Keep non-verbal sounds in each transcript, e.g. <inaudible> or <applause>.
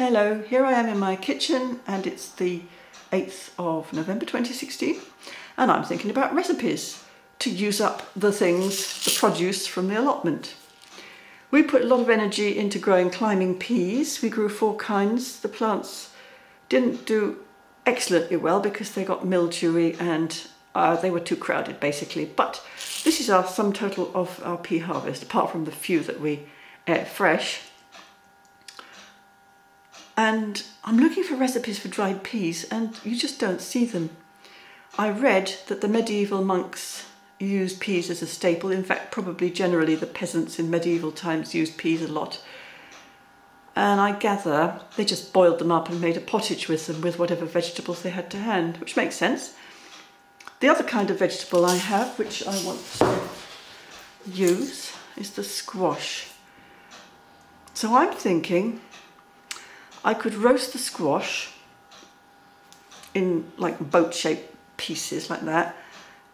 Hello, here I am in my kitchen and it's the 8th of November 2016 and I'm thinking about recipes to use up the things, the produce from the allotment. We put a lot of energy into growing climbing peas. We grew four kinds. The plants didn't do excellently well because they got mildewy and uh, they were too crowded basically. But this is our sum total of our pea harvest, apart from the few that we ate fresh. And I'm looking for recipes for dried peas and you just don't see them. I read that the medieval monks used peas as a staple. In fact, probably generally the peasants in medieval times used peas a lot. And I gather they just boiled them up and made a pottage with them with whatever vegetables they had to hand, which makes sense. The other kind of vegetable I have, which I want to use, is the squash. So I'm thinking I could roast the squash in like boat-shaped pieces like that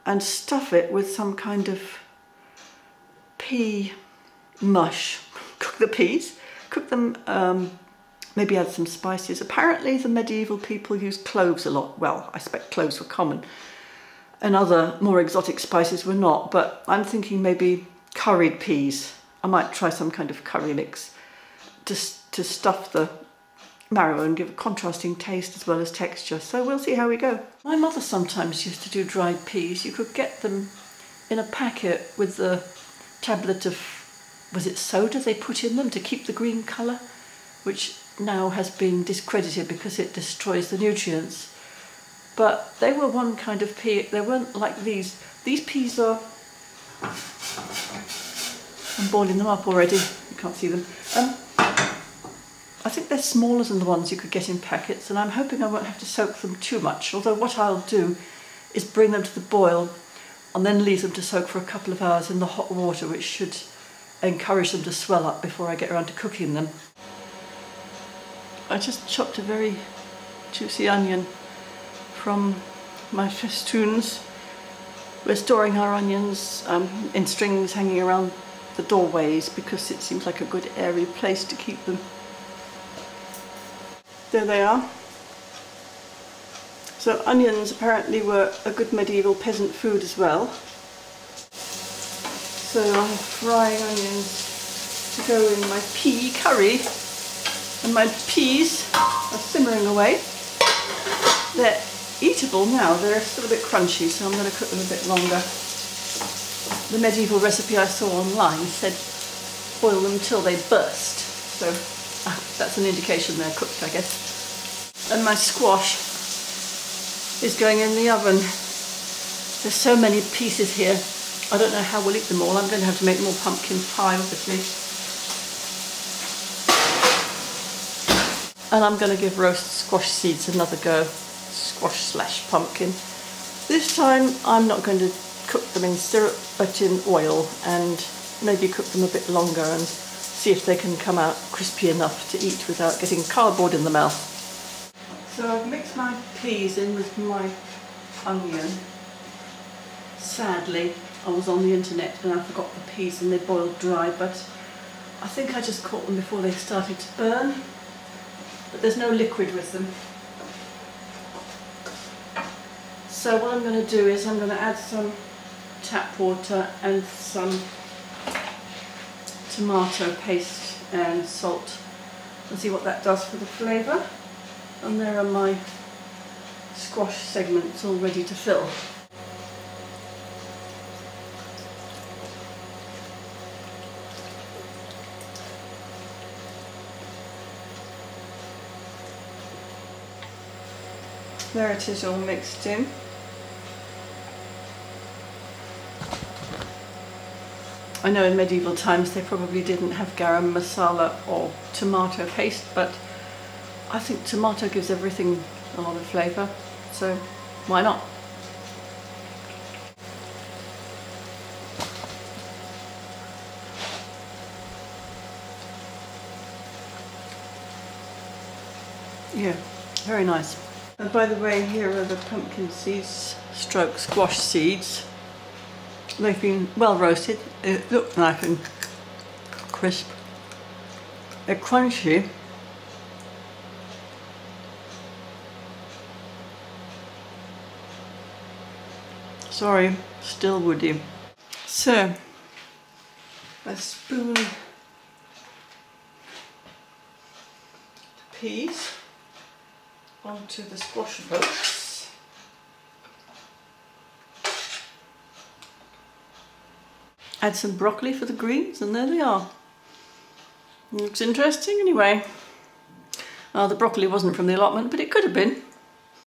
and stuff it with some kind of pea mush. <laughs> Cook the peas, cook them, um, maybe add some spices. Apparently the medieval people used cloves a lot. Well, I expect cloves were common. And other more exotic spices were not, but I'm thinking maybe curried peas. I might try some kind of curry mix to, to stuff the marrow and give a contrasting taste as well as texture. So we'll see how we go. My mother sometimes used to do dried peas. You could get them in a packet with the tablet of, was it soda they put in them to keep the green colour, which now has been discredited because it destroys the nutrients. But they were one kind of pea, they weren't like these. These peas are, I'm boiling them up already, you can't see them. Um, think they're smaller than the ones you could get in packets and I'm hoping I won't have to soak them too much, although what I'll do is bring them to the boil and then leave them to soak for a couple of hours in the hot water, which should encourage them to swell up before I get around to cooking them. I just chopped a very juicy onion from my festoons. We're storing our onions um, in strings hanging around the doorways because it seems like a good airy place to keep them. There they are. So onions apparently were a good medieval peasant food as well. So I'm frying onions to go in my pea curry and my peas are simmering away. They're eatable now, they're still a bit crunchy so I'm going to cook them a bit longer. The medieval recipe I saw online said boil them till they burst. So Ah, that's an indication they're cooked, I guess. And my squash is going in the oven. There's so many pieces here. I don't know how we'll eat them all. I'm going to have to make more pumpkin pie, obviously. And I'm going to give roast squash seeds another go. Squash slash pumpkin. This time I'm not going to cook them in syrup but in oil and maybe cook them a bit longer and see if they can come out crispy enough to eat without getting cardboard in the mouth. So I've mixed my peas in with my onion. Sadly, I was on the internet and I forgot the peas and they boiled dry, but I think I just caught them before they started to burn. But there's no liquid with them. So what I'm going to do is I'm going to add some tap water and some tomato paste and salt and see what that does for the flavour. And there are my squash segments all ready to fill. There it is all mixed in. I know in medieval times they probably didn't have garam masala or tomato paste, but I think tomato gives everything a lot of flavour, so why not? Yeah, very nice. And by the way, here are the pumpkin seeds, stroke squash seeds. They've been well roasted. It looks nice and crisp. They're crunchy. Sorry, still woody. So, a spoon peas onto the squash boat. Add some broccoli for the greens and there they are. Looks interesting anyway. The broccoli wasn't from the allotment, but it could have been.